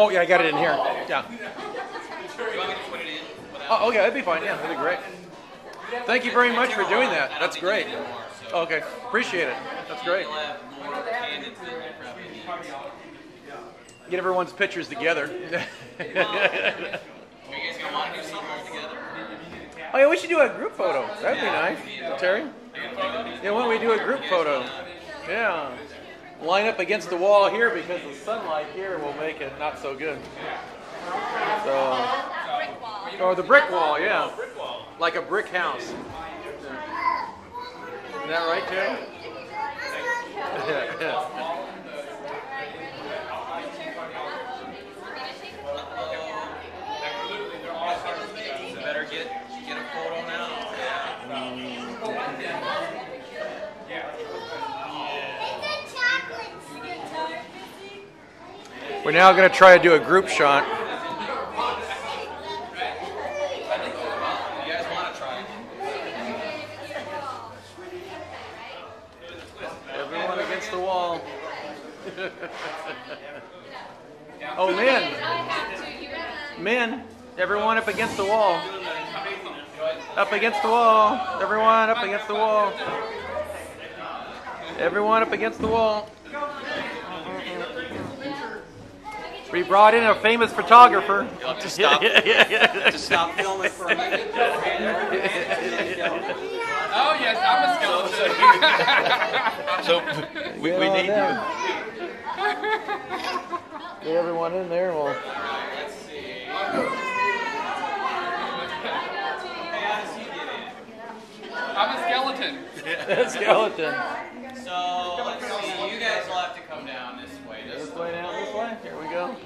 Oh yeah, I got it in here. Yeah. Oh, okay, that'd be fine. Yeah, that'd be great. Thank you very much for doing that. That's great. Okay, appreciate it. That's great. Get everyone's pictures together? oh yeah, we should do a group photo. That'd be nice, Terry. Yeah, why don't we do a group photo? Yeah. Line up against the wall here because the sunlight here will make it not so good. So, or the brick wall, yeah. Like a brick house. Isn't that right, Terry? You better get get a photo now. We're now going to try to do a group shot. You guys want to try? Everyone against the wall. oh, men. Men. Everyone up against the wall. Up against the wall. Everyone up against the wall. Everyone up against the wall. We brought in a famous photographer. You'll have to stop. yeah, yeah, yeah. to stop filming for a minute. Oh yes, I'm a skeleton. So we, we on need you. Get everyone in there. We'll. Let's see. I'm a skeleton. skeleton. So let's see. You guys will have to come down this way. This way now, this way. Here we go.